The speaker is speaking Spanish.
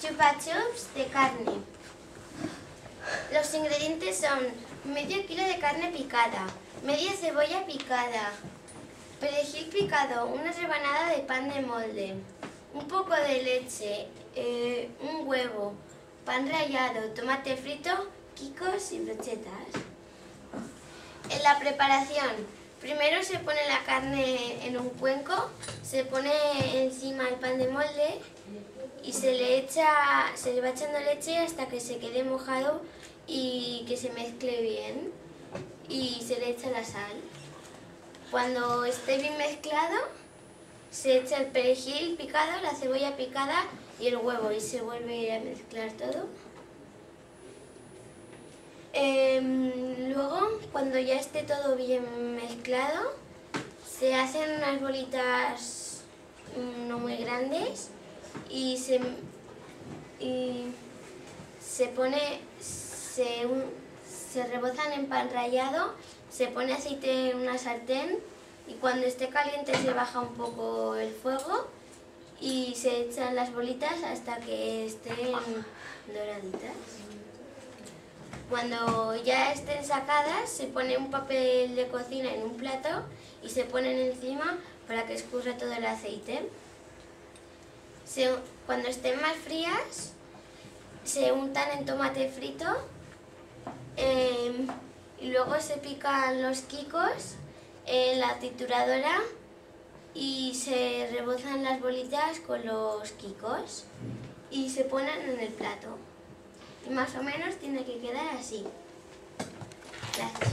chupa chups de carne. Los ingredientes son medio kilo de carne picada, media cebolla picada, perejil picado, una rebanada de pan de molde, un poco de leche, eh, un huevo, pan rallado, tomate frito, quicos y brochetas. En la preparación, primero se pone la carne en un cuenco, se pone encima el pan de molde y se le echa, se le va echando leche hasta que se quede mojado y que se mezcle bien y se le echa la sal. Cuando esté bien mezclado, se echa el perejil picado, la cebolla picada y el huevo y se vuelve a mezclar todo. Em, luego, cuando ya esté todo bien mezclado, se hacen unas bolitas mm, no muy grandes y se, y se pone, se, se rebozan en pan rallado, se pone aceite en una sartén y cuando esté caliente se baja un poco el fuego y se echan las bolitas hasta que estén doraditas. Cuando ya estén sacadas, se pone un papel de cocina en un plato y se ponen encima para que escurra todo el aceite. cuando estén más frías, se untan en tomate frito em, y luego se pican los quicos en la trituradora y se rebozan las bolitas con los quicos y se ponen en el plato. Y más o menos tiene que quedar así. Gracias.